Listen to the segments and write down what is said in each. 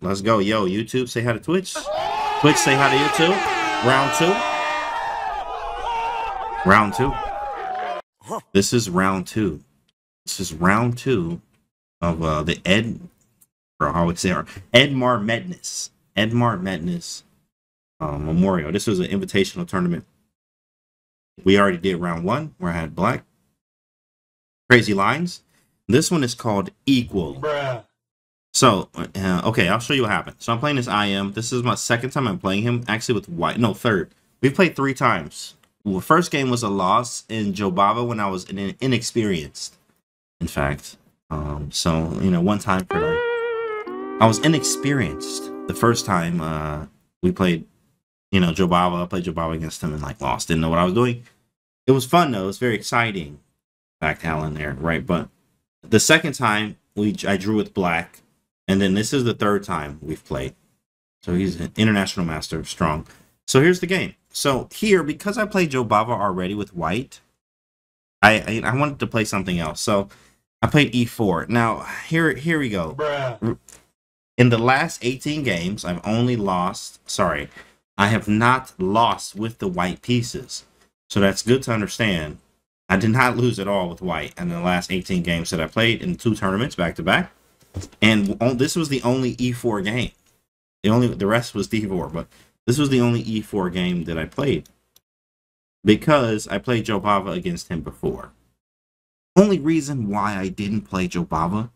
Let's go. Yo, YouTube, say hi to Twitch. Twitch, say hi to YouTube. Round two. Round two. This is round two. This is round two of uh, the Ed, or how would say, Edmar Mednis. Edmar Mednis uh, Memorial. This was an invitational tournament. We already did round one where I had black. Crazy lines. This one is called Equal. Bruh. So, uh, okay, I'll show you what happened. So I'm playing this IM. This is my second time I'm playing him, actually with white. No, third. We've played three times. Well, first game was a loss in Jobava when I was in, inexperienced, in fact. Um, so, you know, one time for like, I was inexperienced the first time uh, we played, you know, Jobava. I played Jobava against him and like lost. Didn't know what I was doing. It was fun though. It was very exciting. Back to Alan there, right? But the second time we I drew with black and then this is the third time we've played. So he's an international master, of strong. So here's the game. So here, because I played Jobava already with white, I, I, I wanted to play something else. So I played e4. Now here here we go. Bruh. In the last 18 games, I've only lost. Sorry, I have not lost with the white pieces. So that's good to understand. I did not lose at all with white in the last 18 games that I played in two tournaments back to back and this was the only E4 game. The only the rest was D4, but this was the only E4 game that I played because I played Joe Jobava against him before. Only reason why I didn't play Joe Jobava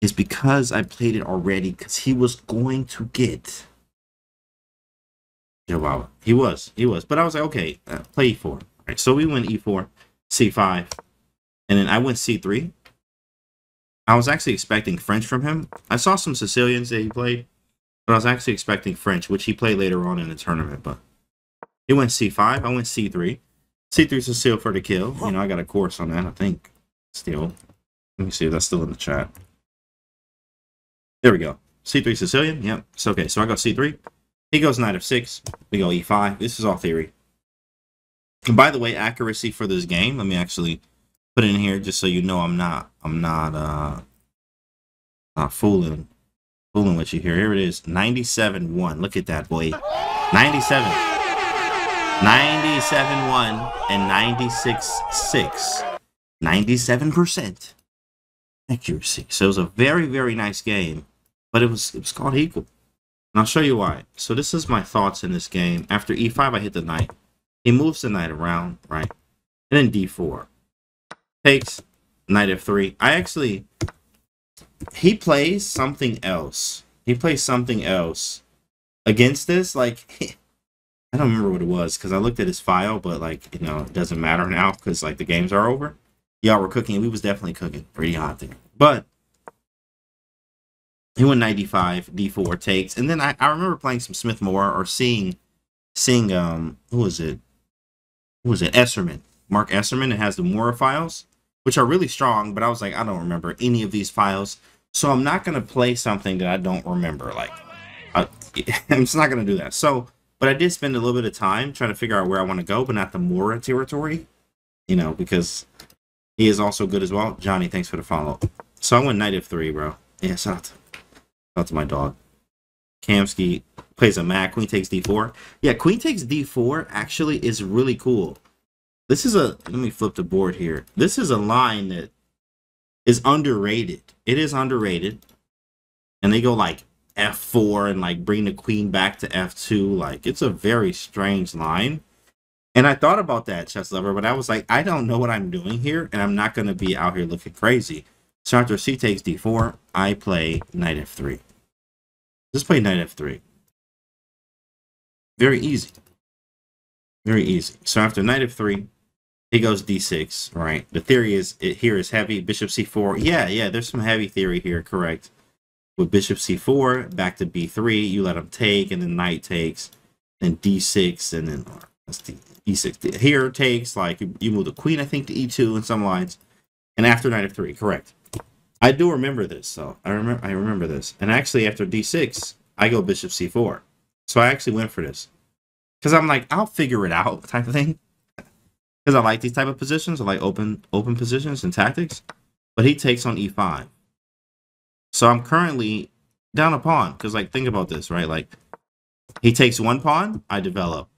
is because I played it already because he was going to get Joe Jobava. He was, he was, but I was like, okay, uh, play E4. All right, so we went E4, C5, and then I went C3 I was actually expecting French from him. I saw some Sicilians that he played, but I was actually expecting French, which he played later on in the tournament. But he went C5. I went C3. C3 Sicil for the kill. You know, I got a course on that, I think. Still. Let me see if that's still in the chat. There we go. C3 Sicilian. Yep. It's okay. So I go C3. He goes knight of 6. We go E5. This is all theory. And by the way, accuracy for this game, let me actually put in here just so you know I'm not I'm not uh not fooling fooling with you here. Here it is. 97-1. Look at that boy. 97. 97-1 and 96-6. 97% accuracy. So it was a very, very nice game. But it was it was called equal. And I'll show you why. So this is my thoughts in this game. After e5, I hit the knight. He moves the knight around, right? And then d4 takes knight f3. I actually he plays something else. He plays something else against this. Like I don't remember what it was because I looked at his file, but like you know, it doesn't matter now because like the games are over. Y'all were cooking. We was definitely cooking pretty hot there, but he went 95 d4 takes and then I, I remember playing some Smith-Morra or seeing seeing um who was it who was it esserman mark esserman it has the Morra files which are really strong, but I was like, I don't remember any of these files. So I'm not going to play something that I don't remember. Like, I, uh, I'm just not going to do that. So, but I did spend a little bit of time trying to figure out where I want to go, but not the Morra territory, you know, because he is also good as well. Johnny, thanks for the follow. So I went knight f3, bro. Yeah, shout out to, shout out to my dog. Kamsky plays a mat. Queen takes d4. Yeah, queen takes d4 actually is really cool this is a let me flip the board here. This is a line that is underrated. It is underrated. And they go like F4 and like bring the queen back to F2. Like it's a very strange line. And I thought about that, chess lover, but I was like, I don't know what I'm doing here, and I'm not gonna be out here looking crazy. So after c takes d4, I play knight f3. Just play knight f3. Very easy. Very easy. So after knight f3, he goes d6, right? The theory is it here is heavy. Bishop c4. Yeah, yeah, there's some heavy theory here, correct. With bishop c4, back to b3, you let him take, and then knight takes, then d6, and then let's see, e6. Here takes, like, you move the queen, I think, to e2 in some lines. And after knight f3, correct. I do remember this, so I remember I remember this. And actually, after d6, I go bishop c4. So I actually went for this. Because I'm like, I'll figure it out type of thing because I like these type of positions. I like open open positions and tactics. But he takes on e5. So I'm currently down a pawn because like think about this, right? Like he takes one pawn, I develop.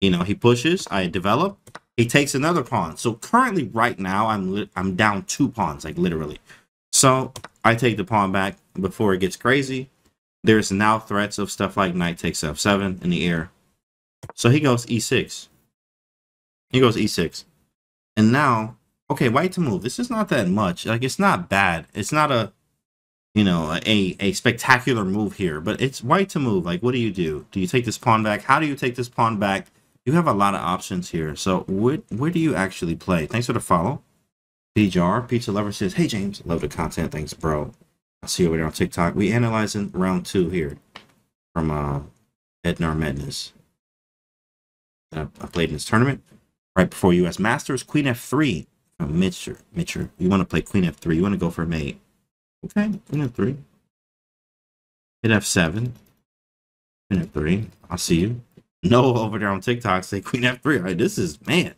You know, he pushes, I develop. He takes another pawn. So currently, right now, I'm I'm down two pawns, like literally. So I take the pawn back before it gets crazy. There's now threats of stuff like knight takes f7 in the air. So he goes e6. He goes e6. And now, okay, white to move. This is not that much. Like, it's not bad. It's not a, you know, a, a spectacular move here. But it's white to move. Like, what do you do? Do you take this pawn back? How do you take this pawn back? You have a lot of options here. So where, where do you actually play? Thanks for the follow. PJR, Pizza Lover says, Hey James, love the content. Thanks, bro. I see you over there on TikTok. We analyzing round two here from uh Edmar Mednis. I played in this tournament right before US Masters. Queen F3 from Mitcher. Mitcher. You want to play Queen F3. You want to go for mate. Okay, Queen F3. Hit F7. Queen F3. I'll see you. No over there on TikTok say Queen F3. Right, this is man.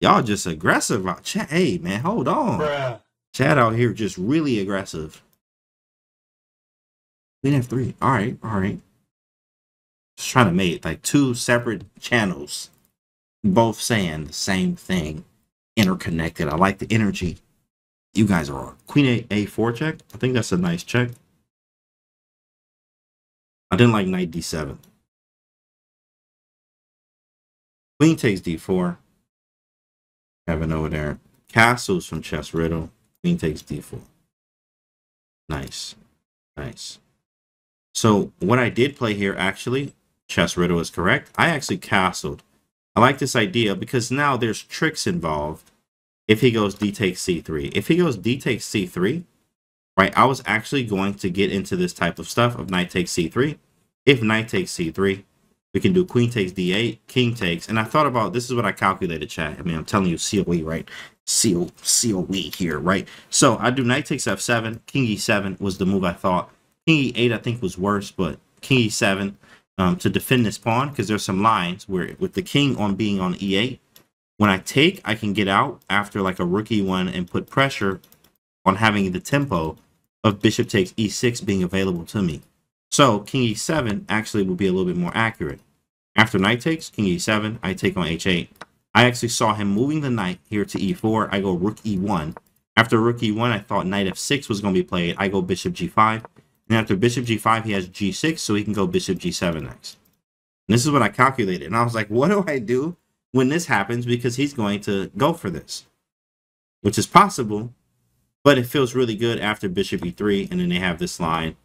Y'all just aggressive. Chat. Hey man, hold on. Bruh. Chad out here just really aggressive. Queen F3. All right, all right. Just trying to make like two separate channels, both saying the same thing, interconnected. I like the energy you guys are on. Queen A A4 check. I think that's a nice check. I didn't like knight D7. Queen takes d4. Kevin over there. Castles from Chess Riddle. Queen takes d4. Nice. Nice. So what I did play here, actually, Chess Riddle is correct. I actually castled. I like this idea because now there's tricks involved if he goes d takes c3. If he goes d takes c3, right, I was actually going to get into this type of stuff of knight takes c3. If knight takes c3, we can do queen takes d8, king takes. And I thought about this is what I calculated, chat. I mean, I'm telling you COE, right? CO, COE here, right? So I do knight takes f7, king e7 was the move I thought. King e8 I think was worse, but king e7 um, to defend this pawn because there's some lines where with the king on being on e8, when I take, I can get out after like a rookie one and put pressure on having the tempo of bishop takes e6 being available to me. So king e7 actually will be a little bit more accurate. After knight takes, king e7, I take on h8. I actually saw him moving the knight here to e4. I go rook e1. After rook e1, I thought knight f6 was going to be played. I go bishop g5. And after bishop g5, he has g6, so he can go bishop g7 next. And this is what I calculated. And I was like, what do I do when this happens? Because he's going to go for this, which is possible. But it feels really good after bishop e3. And then they have this line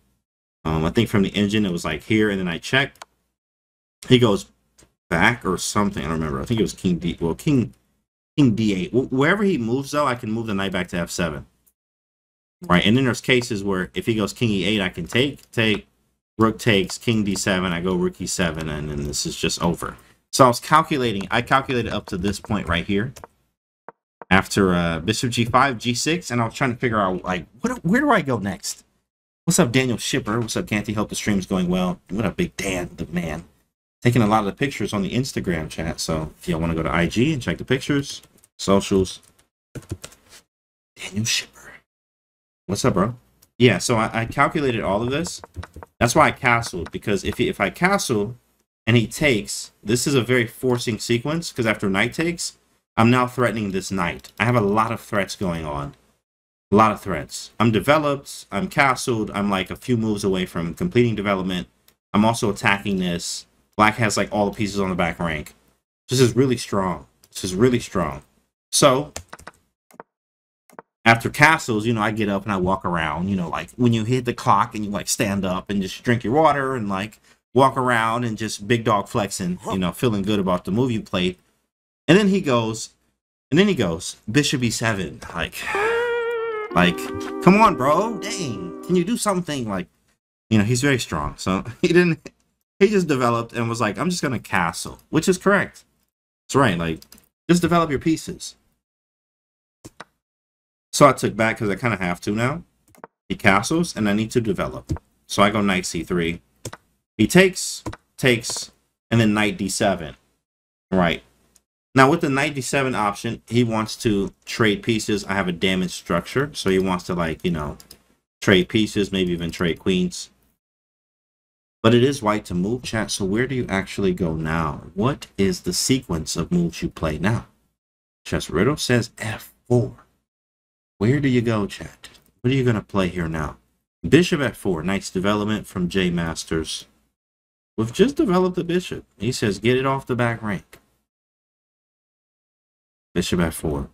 um, I think from the engine, it was like here, and then I checked. He goes back or something. I don't remember. I think it was King D. Well, King King D8. Wherever he moves, though, I can move the knight back to F7. Right, and then there's cases where if he goes King E8, I can take, take, Rook takes, King D7, I go Rook E7, and then this is just over. So I was calculating, I calculated up to this point right here. After uh, Bishop G5, G6, and I was trying to figure out, like, what, where do I go next? What's up, Daniel Shipper? What's up, Canty? Hope the stream's going well. What up, Big Dan, the man? Taking a lot of the pictures on the Instagram chat. So if y'all want to go to IG and check the pictures, socials. Daniel Shipper. What's up, bro? Yeah, so I, I calculated all of this. That's why I castled, because if, he, if I castle and he takes, this is a very forcing sequence, because after knight takes, I'm now threatening this knight. I have a lot of threats going on a lot of threats. I'm developed, I'm castled, I'm like a few moves away from completing development. I'm also attacking this. Black has like all the pieces on the back rank. This is really strong. This is really strong. So, after castles, you know, I get up and I walk around, you know, like when you hit the clock and you like stand up and just drink your water and like walk around and just big dog flexing, you know, feeling good about the move you played. And then he goes, and then he goes, Bishop E7, like like, come on, bro. Dang. Can you do something? Like, you know, he's very strong. So he didn't, he just developed and was like, I'm just going to castle, which is correct. It's right. Like, just develop your pieces. So I took back because I kind of have to now. He castles and I need to develop. So I go knight c3. He takes, takes, and then knight d7. Right. Now with the knight d7 option, he wants to trade pieces. I have a damaged structure, so he wants to like, you know, trade pieces, maybe even trade queens. But it is white to move, chat. So where do you actually go now? What is the sequence of moves you play now? Chess Riddle says F4. Where do you go, chat? What are you going to play here now? Bishop F4. Nice development from J Masters. We've just developed the bishop. He says get it off the back rank. Bishop F4.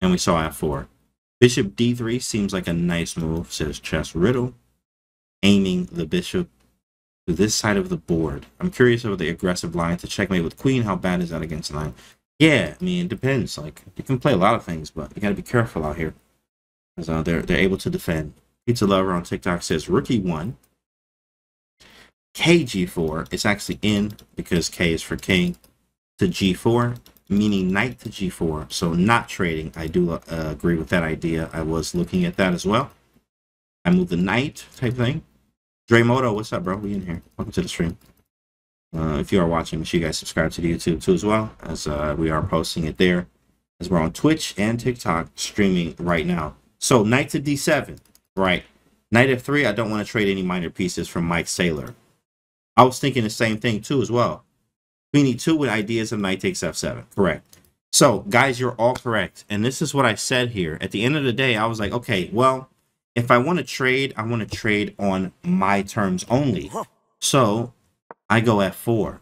And we saw F4. Bishop D3 seems like a nice move, says Chess Riddle aiming the bishop to this side of the board. I'm curious about the aggressive line to checkmate with queen. How bad is that against line? Yeah, I mean, it depends. Like, you can play a lot of things, but you got to be careful out here. Because uh, they're, they're able to defend. Pizza Lover on TikTok says, Rookie 1. KG4. It's actually in because K is for king to G4, meaning knight to G4. So not trading. I do uh, agree with that idea. I was looking at that as well. I move the knight type thing. Moto, what's up, bro? We in here. Welcome to the stream. Uh, if you are watching, make sure you guys subscribe to the YouTube too as well, as uh, we are posting it there, as we're on Twitch and TikTok streaming right now. So knight to d7, right? Knight f3, I don't want to trade any minor pieces from Mike Sailor. I was thinking the same thing too as well. Queen e2 with ideas of knight takes f7, correct. So guys, you're all correct. And this is what I said here. At the end of the day, I was like, okay, well, if I want to trade, I want to trade on my terms only. So I go f4.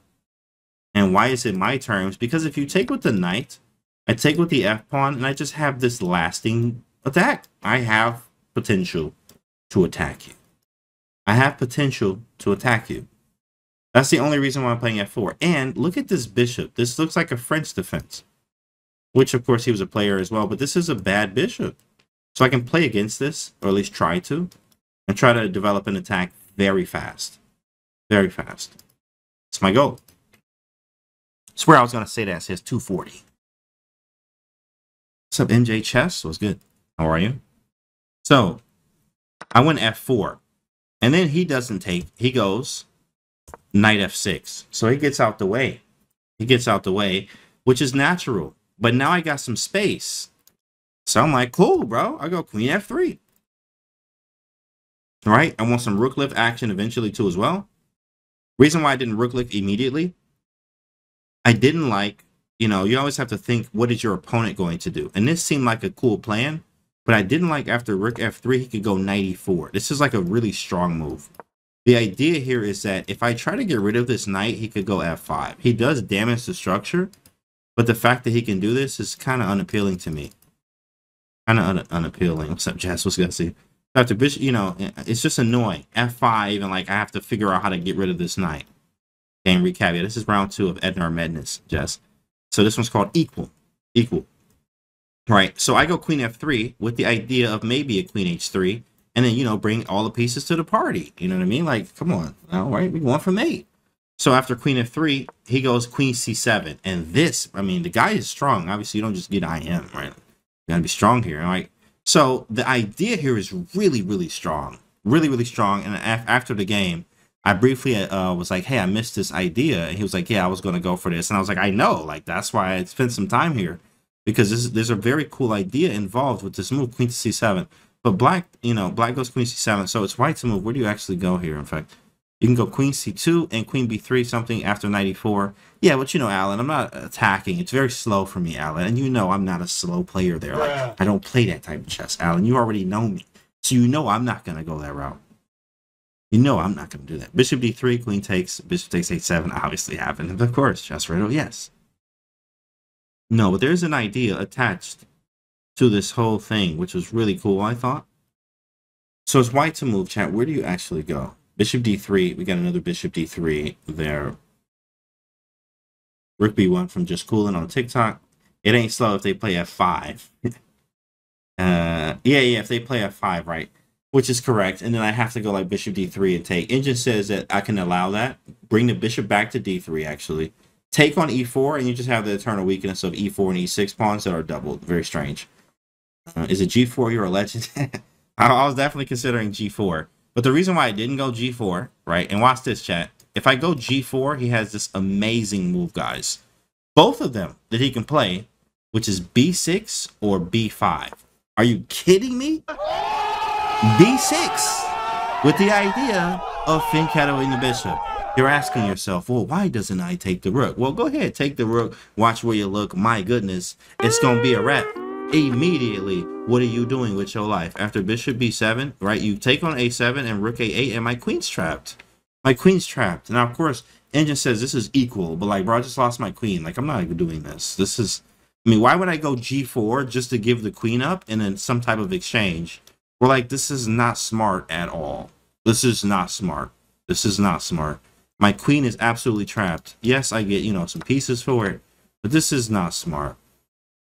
And why is it my terms? Because if you take with the knight, I take with the f pawn, and I just have this lasting attack. I have potential to attack you. I have potential to attack you. That's the only reason why I'm playing f4. And look at this bishop. This looks like a French defense. Which, of course, he was a player as well. But this is a bad bishop. So I can play against this, or at least try to, and try to develop an attack very fast. Very fast. It's my goal. Swear I was going to say that. It says 240. What's up, MJ Chess? What's good? How are you? So, I went f4. And then he doesn't take, he goes knight f6. So he gets out the way. He gets out the way, which is natural. But now I got some space. So I'm like, cool, bro. I go queen f3. Right? I want some rook lift action eventually too as well. Reason why I didn't rook lift immediately, I didn't like, you know, you always have to think, what is your opponent going to do? And this seemed like a cool plan, but I didn't like after rook f3, he could go 94. This is like a really strong move. The idea here is that if I try to get rid of this knight, he could go f5. He does damage the structure, but the fact that he can do this is kind of unappealing to me kind of un- unappealing. What's up, Jess? What's good? To see, Dr. Bishop, you know, it's just annoying. F5, and like I have to figure out how to get rid of this knight. Game recap. Yeah, this is round two of Edmar Mednis, Jess. So this one's called Equal. Equal. Right. So I go Queen F3 with the idea of maybe a Queen H3, and then, you know, bring all the pieces to the party. You know what I mean? Like, come on. All right, we want from eight. So after Queen F3, he goes Queen C7. And this, I mean, the guy is strong. Obviously, you don't just get IM, right? You gotta be strong here. Right? So the idea here is really, really strong. Really, really strong. And af- after the game, I briefly uh, was like, hey, I missed this idea. And he was like, yeah, I was going to go for this. And I was like, I know. Like, that's why I spent some time here. Because this, there's a very cool idea involved with this move, queen to c7. But black, you know, black goes queen c7. So it's white to move. Where do you actually go here, in fact? You can go queen c2 and queen b3 something after 94. Yeah, but you know, Alan, I'm not attacking. It's very slow for me, Alan. And you know I'm not a slow player there. Like I don't play that type of chess, Alan. You already know me. So you know I'm not gonna go that route. You know I'm not gonna do that. Bishop d3, queen takes, bishop takes h7 obviously happened. Of course, chess riddle, yes. No, but there's an idea attached to this whole thing, which was really cool, I thought. So it's white to move, chat. Where do you actually go? Bishop d3. We got another bishop d3 there. Rook b1 from Just Coolin on TikTok. It ain't slow if they play f5. uh, yeah, yeah, if they play f5, right. Which is correct. And then I have to go like bishop d3 and take. Engine says that I can allow that. Bring the bishop back to d3, actually. Take on e4, and you just have the eternal weakness of e4 and e6 pawns that are doubled. Very strange. Uh, is it g4 you're a legend? I was definitely considering g4. But the reason why I didn't go G4, right? And watch this chat. If I go G4, he has this amazing move, guys. Both of them that he can play, which is B6 or B5. Are you kidding me? B6. with the idea of fianchettoing the bishop. You're asking yourself, well, why doesn't I take the rook? Well, go ahead, take the rook. Watch where you look. My goodness, it's going to be a wrap. Immediately, what are you doing with your life? After bishop b7, right, you take on a7 and rook a8, and my queen's trapped. My queen's trapped. Now, of course, Engine says this is equal, but like, bro, I just lost my queen. Like, I'm not doing this. This is, I mean, why would I go g4 just to give the queen up and then some type of exchange? We're like, this is not smart at all. This is not smart. This is not smart. My queen is absolutely trapped. Yes, I get, you know, some pieces for it, but this is not smart.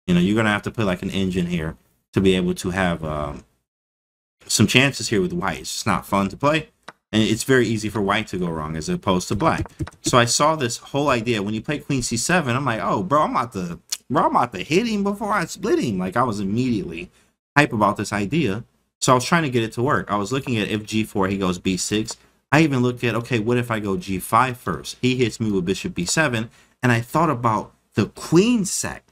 You know, you're going to have to put like an engine here to be able to have um, some chances here with white. It's just not fun to play. And it's very easy for white to go wrong as opposed to black. So I saw this whole idea. When you play queen c7, I'm like, oh, bro, I'm about to, bro, I'm about to hit him before I split him. Like I was immediately hype about this idea. So I was trying to get it to work. I was looking at if g4, he goes b6. I even looked at, okay, what if I go g5 first? He hits me with bishop b7. And I thought about the queen sack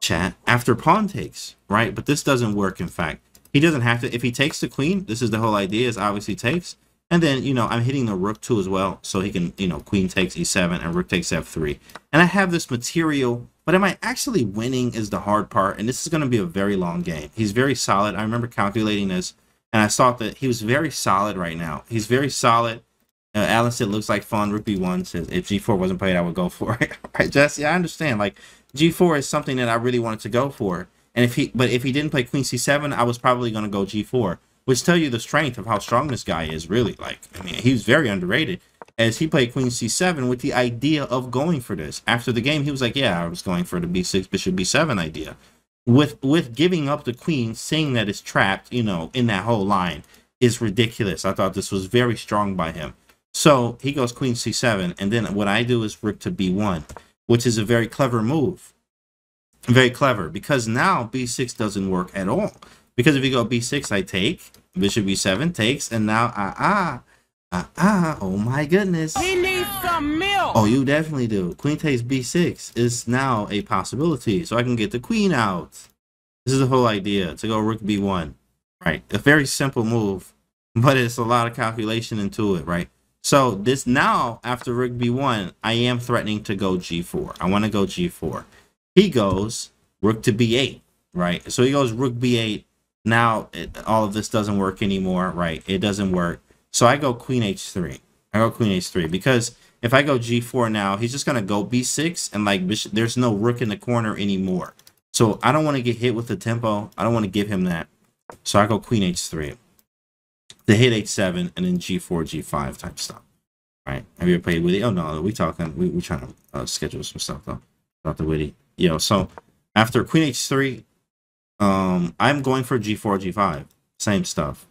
chat after pawn takes, right? But this doesn't work, in fact. He doesn't have to. If he takes the queen, this is the whole idea, is obviously takes. And then, you know, I'm hitting the rook too as well. So he can, you know, queen takes e7 and rook takes f3. And I have this material, but am I actually winning is the hard part. And this is going to be a very long game. He's very solid. I remember calculating this and I thought that he was very solid right now. He's very solid. Uh, Alan said, looks like fun. Rook b1 says, if g4 wasn't played, I would go for it. right, Jesse, I understand. Like, g4 is something that I really wanted to go for. And if he, but if he didn't play queen c7, I was probably going to go g4, which tell you the strength of how strong this guy is. Really, like, I mean, he was very underrated as he played queen c7 with the idea of going for this. After the game, he was like, "Yeah, I was going for the b6 bishop b7 idea." with with giving up the queen, seeing that it's trapped, you know, in that whole line is ridiculous. I thought this was very strong by him. So he goes queen c7, and then what I do is rook to b1, which is a very clever move. Very clever, because now b6 doesn't work at all. Because if you go b6, I take, bishop b7 takes, and now ah ah ah ah, oh my goodness. He needs some milk. Oh, you definitely do. Queen takes b6 is now a possibility, so I can get the queen out. This is the whole idea, to go rook b1. Right, a very simple move, but it's a lot of calculation into it, right? So this now, after rook b1, I am threatening to go g4. I want to go g4. He goes rook to b8, right? So he goes rook b8. Now it, all of this doesn't work anymore, right? It doesn't work. So I go queen h3. I go queen h3 because if I go g4 now, he's just going to go b6 and like there's no rook in the corner anymore. So I don't want to get hit with the tempo. I don't want to give him that. So I go queen h3 the hit h7 and then g4 g5 type stuff right? Have you ever played witty oh no we talking we, we trying to uh, schedule some stuff though about the witty you know so after queen h3 um i'm going for g4 g5 same stuff.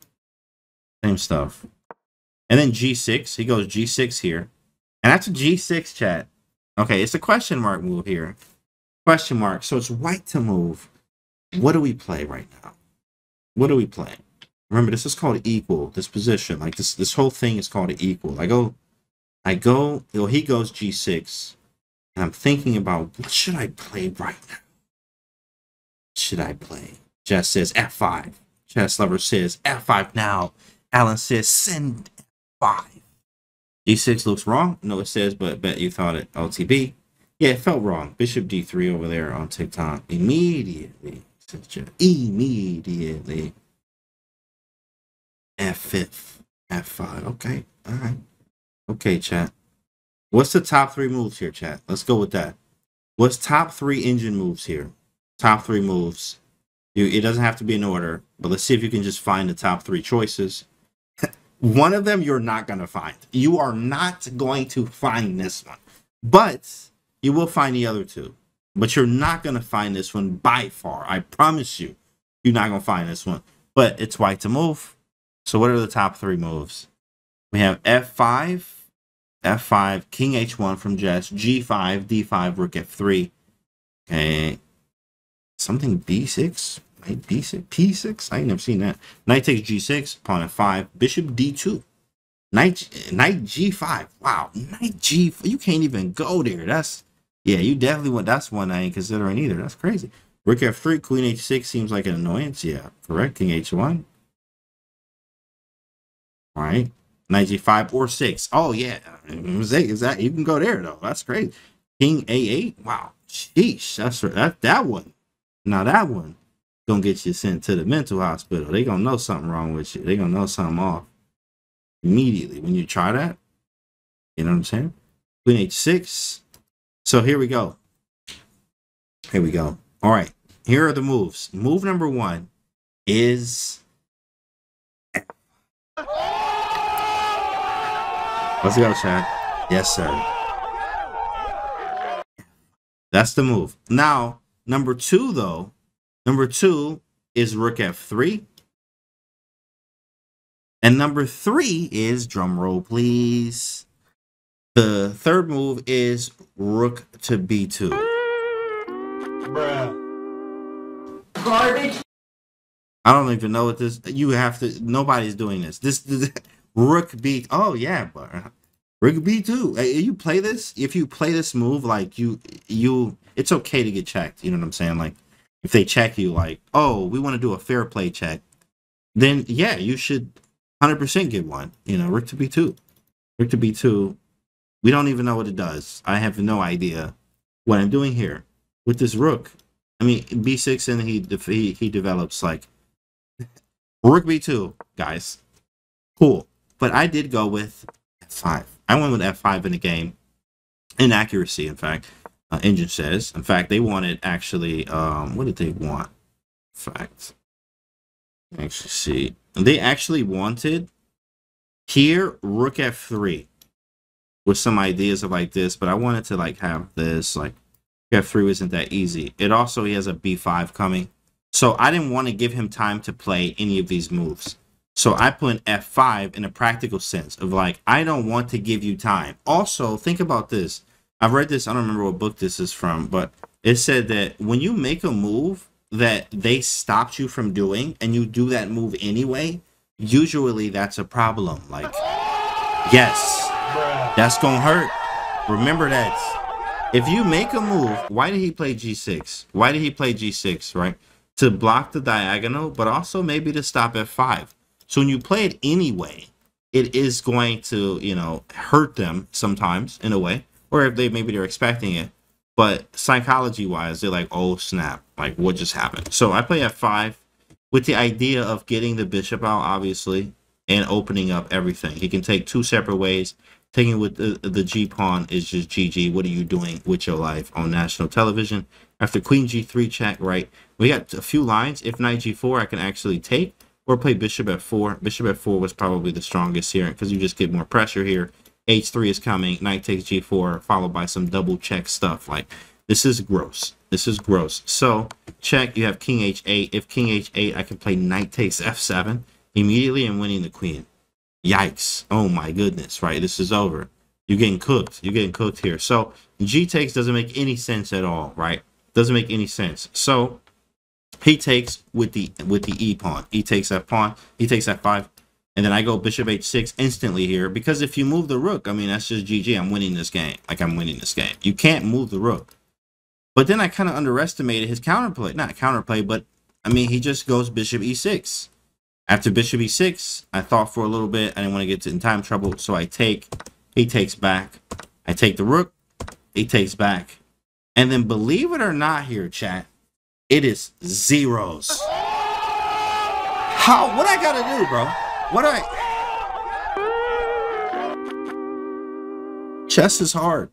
Same stuff. And then g6 he goes g6 here. And after g6 chat. Okay it's a question mark move here. Question mark. So it's white to move. What do we play right now? What do we play Remember, this is called equal. This position, like this, this whole thing is called equal. I go, I go. Know, he goes G6, and I'm thinking about what should I play right now. Should I play? Jess says F5. Chess lover says F5 now. Alan says send F5. G6 looks wrong. No, it says, but bet you thought it. LTB. Yeah, it felt wrong. Bishop D3 over there on TikTok. Immediately. Immediately. F5. F5. Okay. All right. Okay, chat. What's the top three moves here, chat? Let's go with that. What's top three engine moves here? Top three moves. You, it doesn't have to be in order, but let's see if you can just find the top three choices. one of them you're not going to find. You are not going to find this one, but you will find the other two. But you're not going to find this one by far. I promise you, you're not going to find this one. But it's white to move. So what are the top three moves? We have f5, f5, king h1 from Jess, g5, d5, rook f3. Okay. Something b6? Knight b6? p6? I ain't never seen that. Knight takes g6, pawn f5, bishop d2. Knight, knight g5. Wow, knight g4. You can't even go there. That's, yeah, you definitely want, that's one I ain't considering either. That's crazy. Rook f3, queen h6 seems like an annoyance. Yeah, correct. King h1. Right. Knight g5 or 6. Oh, yeah. Is that you can go there, though. That's great. King a8. Wow. Sheesh. That's that, that one. Now, that one gonna get you sent to the mental hospital. They gonna know something wrong with you. They gonna know something off immediately when you try that. You know what I'm saying? Queen h6. So here we go. Here we go. All right. Here are the moves. Move number one is. Let's go, Chad. Yes, sir. That's the move. Now, number two, though, number two is rook f3. And number three is, drum roll, please. The third move is rook to b2. Bruh. Garbage. I don't even know what this. You have to. Nobody's doing this. This, this rook b. Oh yeah, but uh, rook b2. Uh, you play this. If you play this move, like you, you, it's okay to get checked. You know what I'm saying? Like if they check you, like, oh, we want to do a fair play check, then yeah, you should 100% get one. You know, rook to b2. Rook to b2 we don't even know what it does. I have no idea what I'm doing here with this rook. I mean, b6 and he he, he develops like rook b2, guys. Cool. But I did go with f5. I went with f5 in the game. Inaccuracy, in fact. Uh, engine says. In fact, they wanted actually, um, what did they want? In fact, actually see. They actually wanted here rook f3 with some ideas of like this, but I wanted to like have this like f3 isn't that easy. It also he has a b5 coming. So I didn't want to give him time to play any of these moves. So I put an f5 in a practical sense of like I don't want to give you time. Also, think about this. I've read this, I don't remember what book this is from, but it said that when you make a move that they stopped you from doing and you do that move anyway, usually that's a problem. Like yes, that's gonna hurt. Remember that. If you make a move, why did he play g6? Why did he play g6, right? To block the diagonal, but also maybe to stop f5. So when you play it anyway, it is going to, you know, hurt them sometimes in a way. Or if they maybe they're expecting it. But psychology wise, they're like, oh snap, like what just happened? So I play f5 with the idea of getting the bishop out, obviously, and opening up everything. He can take two separate ways taking with the, the G pawn is just GG. What are you doing with your life on national television? After Queen G3 check, right? We got a few lines. If Knight G4, I can actually take or play Bishop F4. Bishop F4 was probably the strongest here because you just get more pressure here. H3 is coming. Knight takes G4, followed by some double check stuff. Like this is gross. This is gross. So check. You have King H8. If King H8, I can play Knight takes F7 immediately and winning the Queen yikes oh my goodness right this is over you're getting cooked you're getting cooked here so g takes doesn't make any sense at all right doesn't make any sense so he takes with the with the e pawn he takes that pawn he takes that five and then i go bishop h6 instantly here because if you move the rook i mean that's just gg i'm winning this game like i'm winning this game you can't move the rook but then i kind of underestimated his counterplay not counterplay but i mean he just goes bishop e6 after bishop e6, I thought for a little bit. I didn't want to get in time trouble, so I take. He takes back. I take the rook. He takes back. And then believe it or not here, chat, it is zeros. How? What I gotta do, bro? What I... Chess is hard.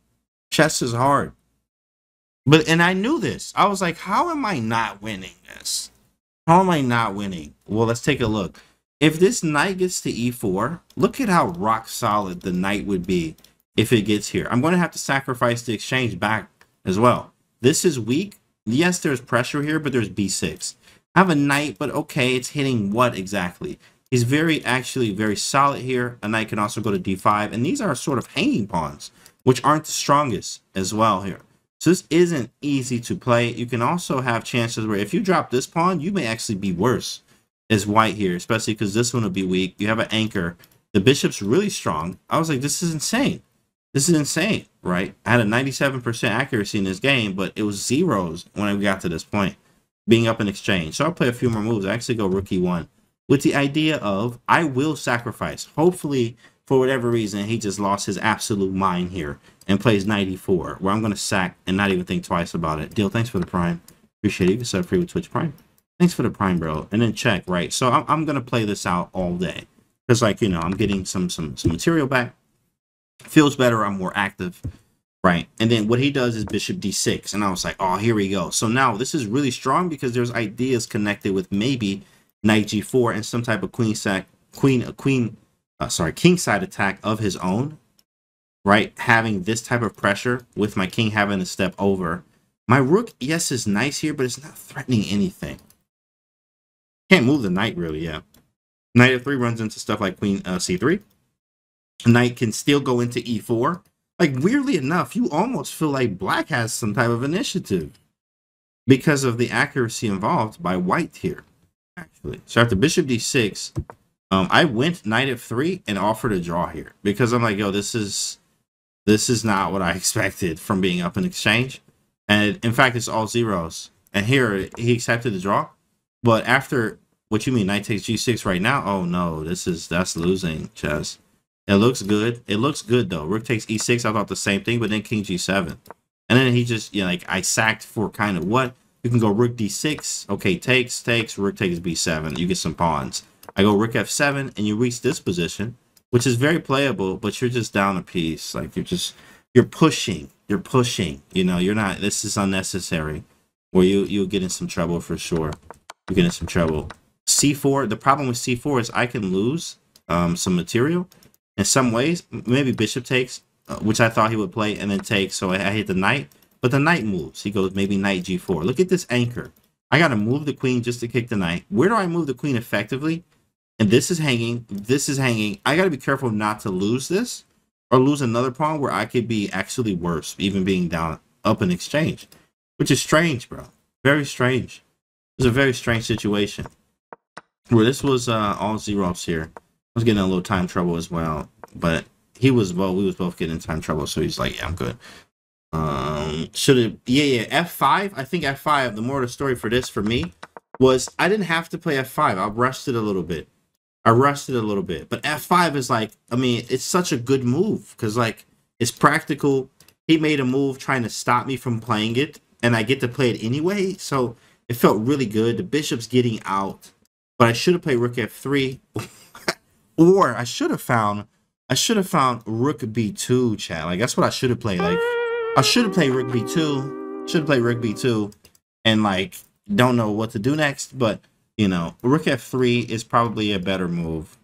Chess is hard. But, and I knew this. I was like, how am I not winning this? How am I not winning? Well, let's take a look. If this knight gets to e4, look at how rock solid the knight would be if it gets here. I'm going to have to sacrifice the exchange back as well. This is weak. Yes, there's pressure here, but there's b6. I have a knight, but okay, it's hitting what exactly? He's very, actually very solid here. A knight can also go to d5, and these are sort of hanging pawns, which aren't the strongest as well here. So this isn't easy to play. You can also have chances where if you drop this pawn, you may actually be worse as white here, especially because this one will be weak. You have an anchor. The bishop's really strong. I was like, this is insane. This is insane, right? I had a 97% accuracy in this game, but it was zeros when I got to this point, being up in exchange. So I'll play a few more moves. I actually go rookie one. with the idea of I will sacrifice. Hopefully, for whatever reason, he just lost his absolute mind here and plays 94, where I'm going to sack and not even think twice about it. Deal, thanks for the prime. Appreciate it. You can sub free with Twitch Prime. Thanks for the prime, bro. And then check, right? So I'm, I'm going to play this out all day. Because, like, you know, I'm getting some, some, some material back. Feels better. I'm more active. Right. And then what he does is bishop d6. And I was like, oh, here we go. So now this is really strong because there's ideas connected with maybe knight g4 and some type of queen sack, queen, a queen, uh, sorry, king side attack of his own. Right. Having this type of pressure with my king having to step over. My rook, yes, is nice here, but it's not threatening anything. Can't move the knight really, yeah. Knight f3 runs into stuff like queen uh, c3. Knight can still go into e4 like weirdly enough, you almost feel like black has some type of initiative because of the accuracy involved by white here. Actually, so after bishop d6, um, I went knight f3 and offered a draw here because I'm like, yo, this is this is not what I expected from being up in exchange, and in fact, it's all zeros. And here he accepted the draw, but after what you mean, knight takes g6 right now? Oh no, this is that's losing chess. It looks good. It looks good though. Rook takes e6. I thought the same thing, but then king g7. And then he just, you know, like I sacked for kind of what? You can go rook d6. Okay, takes, takes, rook takes b7. You get some pawns. I go rook f7 and you reach this position, which is very playable, but you're just down a piece. Like you're just, you're pushing. You're pushing. You know, you're not, this is unnecessary. Where you, you'll get in some trouble for sure. You get in some trouble. c4, the problem with c4 is I can lose um, some material in some ways. Maybe bishop takes, uh, which I thought he would play, and then take. So I, hit the knight, but the knight moves. He goes maybe knight g4. Look at this anchor. I got to move the queen just to kick the knight. Where do I move the queen effectively? And this is hanging. This is hanging. I got to be careful not to lose this or lose another pawn where I could be actually worse, even being down up in exchange, which is strange, bro. Very strange. It's a very strange situation. Where this was uh, all zeros here was getting a little time trouble as well, but he was well, we was both getting time trouble, so he's like, yeah, I'm good. Um, should it? Yeah, yeah. F five. I think F five. The more the story for this for me was I didn't have to play F five. I rushed it a little bit. I rushed it a little bit, but F five is like, I mean, it's such a good move because like it's practical. He made a move trying to stop me from playing it, and I get to play it anyway. So it felt really good. The bishop's getting out, but I should have played Rook F three. Or I should have found I should have found Rook B2, chat. Like that's what I should have played. Like I should have played Rook B2. Should have played Rook B2 and like don't know what to do next, but you know, Rook F3 is probably a better move.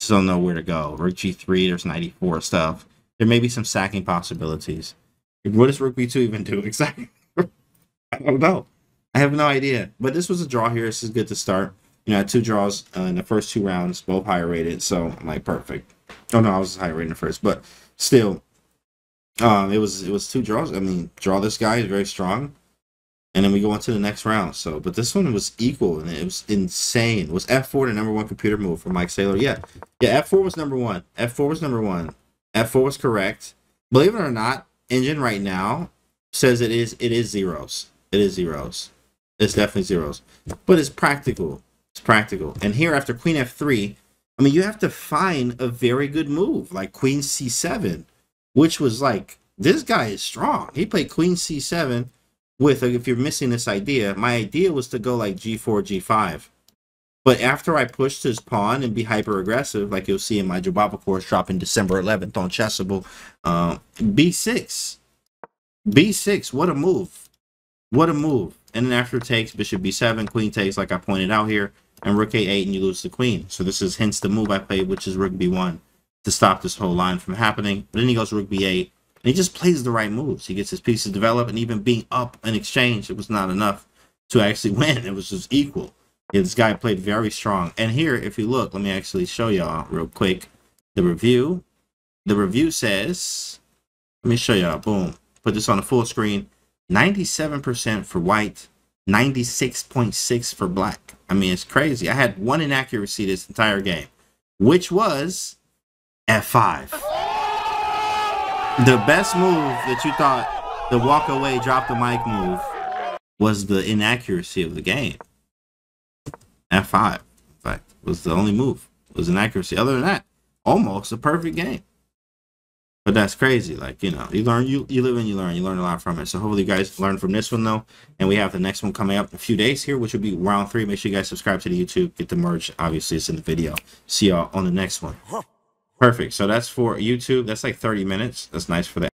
Just don't know where to go. Rook G3, there's 94 stuff. There may be some sacking possibilities. What does Rook B2 even do exactly? I don't know. I have no idea. But this was a draw here. This is good to start you know, I had two draws uh, in the first two rounds, both higher rated. So I'm like, perfect. Oh no, I was higher rated first, but still, um, it was it was two draws. I mean, draw this guy is very strong, and then we go on to the next round. So, but this one was equal, and it was insane. Was F4 the number one computer move for Mike Saylor? Yeah, yeah. F4 was number one. F4 was number one. F4 was correct. Believe it or not, Engine right now says it is it is zeros. It is zeros. It's definitely zeros, but it's practical. Practical. And here after queen f3, I mean, you have to find a very good move like queen c7, which was like, this guy is strong. He played queen c7 with, if you're missing this idea, my idea was to go like g4, g5. But after I pushed his pawn and be hyper aggressive, like you'll see in my Jobava course dropping December 11th on Chessable, uh, b6. b6, what a move. What a move. And then after takes, bishop b7, queen takes, like I pointed out here and rook a8 and you lose the queen. So this is hence the move I played, which is rook b1 to stop this whole line from happening. But then he goes rook b8 and he just plays the right moves. He gets his pieces developed and even being up in exchange, it was not enough to actually win. It was just equal. Yeah, this guy played very strong. And here, if you look, let me actually show y'all real quick the review. The review says, let me show y'all, boom, put this on the full screen. 97% for white, 96.6 for black. I mean, it's crazy. I had one inaccuracy this entire game, which was F5. The best move that you thought the walk away, drop the mic move was the inaccuracy of the game. F5. in fact, was the only move. Was an accuracy. Other than that, almost a perfect game. But that's crazy. Like, you know, you learn, you, you live and you learn. You learn a lot from it. So hopefully you guys learn from this one, though. And we have the next one coming up in a few days here, which will be round three. Make sure you guys subscribe to the YouTube. Get the merch. Obviously, it's in the video. See y'all on the next one. Perfect. So that's for YouTube. That's like 30 minutes. That's nice for that.